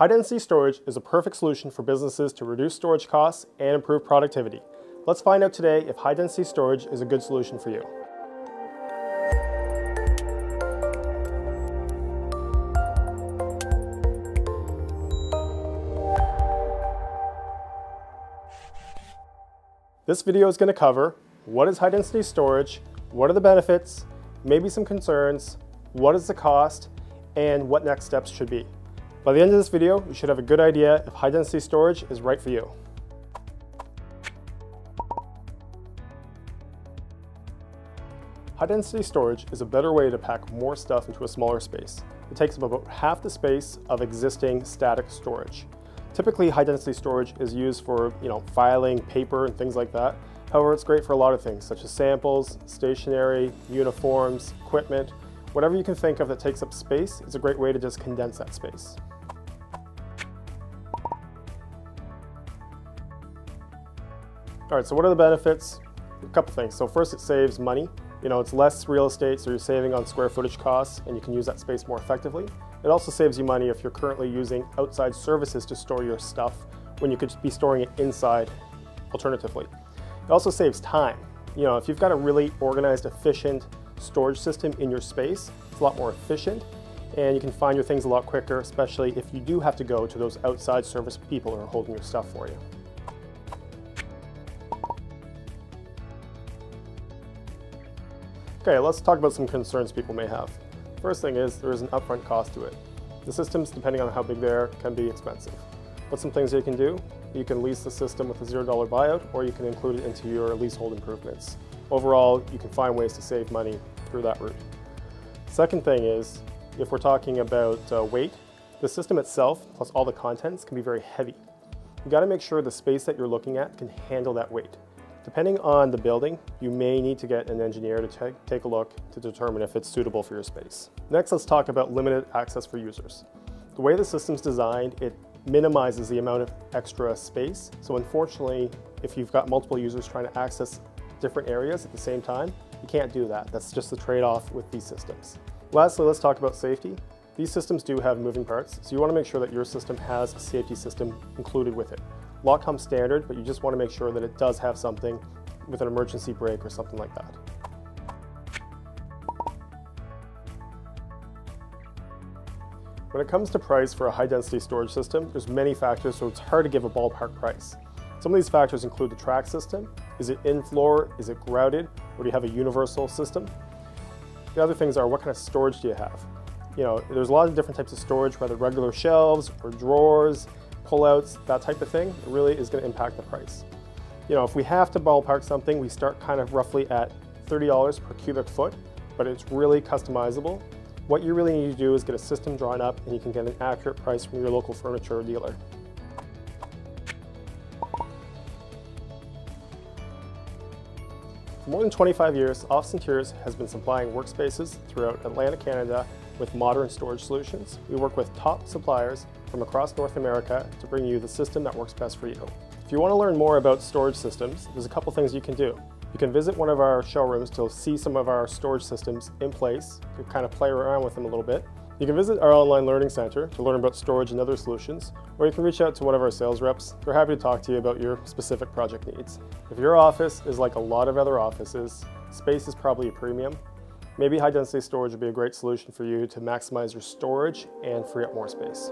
High density storage is a perfect solution for businesses to reduce storage costs and improve productivity. Let's find out today if high density storage is a good solution for you. This video is going to cover what is high density storage, what are the benefits, maybe some concerns, what is the cost, and what next steps should be. By the end of this video, you should have a good idea if high density storage is right for you. High density storage is a better way to pack more stuff into a smaller space. It takes up about half the space of existing static storage. Typically, high density storage is used for you know, filing, paper, and things like that. However, it's great for a lot of things, such as samples, stationery, uniforms, equipment, Whatever you can think of that takes up space is a great way to just condense that space. All right, so what are the benefits? A couple things. So first, it saves money. You know, it's less real estate, so you're saving on square footage costs, and you can use that space more effectively. It also saves you money if you're currently using outside services to store your stuff when you could be storing it inside alternatively. It also saves time. You know, if you've got a really organized, efficient storage system in your space, it's a lot more efficient and you can find your things a lot quicker, especially if you do have to go to those outside service people who are holding your stuff for you. Okay, let's talk about some concerns people may have. First thing is there is an upfront cost to it. The systems, depending on how big they are, can be expensive. But some things you can do, you can lease the system with a $0 buyout or you can include it into your leasehold improvements. Overall, you can find ways to save money through that route. Second thing is, if we're talking about uh, weight, the system itself, plus all the contents, can be very heavy. You gotta make sure the space that you're looking at can handle that weight. Depending on the building, you may need to get an engineer to take a look to determine if it's suitable for your space. Next, let's talk about limited access for users. The way the system's designed, it minimizes the amount of extra space. So unfortunately, if you've got multiple users trying to access different areas at the same time, you can't do that. That's just the trade-off with these systems. Lastly, let's talk about safety. These systems do have moving parts, so you want to make sure that your system has a safety system included with it. Lock comes standard, but you just want to make sure that it does have something with an emergency brake or something like that. When it comes to price for a high density storage system, there's many factors, so it's hard to give a ballpark price. Some of these factors include the track system. Is it in-floor? Is it grouted? Or do you have a universal system? The other things are what kind of storage do you have? You know, there's a lot of different types of storage, whether regular shelves or drawers, pullouts, that type of thing. It really is going to impact the price. You know, if we have to ballpark something, we start kind of roughly at $30 per cubic foot, but it's really customizable. What you really need to do is get a system drawn up and you can get an accurate price from your local furniture dealer. For more than 25 years, Office Interiors has been supplying workspaces throughout Atlantic, Canada with modern storage solutions. We work with top suppliers from across North America to bring you the system that works best for you. If you want to learn more about storage systems, there's a couple things you can do. You can visit one of our showrooms to see some of our storage systems in place, to kind of play around with them a little bit. You can visit our online learning center to learn about storage and other solutions, or you can reach out to one of our sales reps. They're happy to talk to you about your specific project needs. If your office is like a lot of other offices, space is probably a premium. Maybe high density storage would be a great solution for you to maximize your storage and free up more space.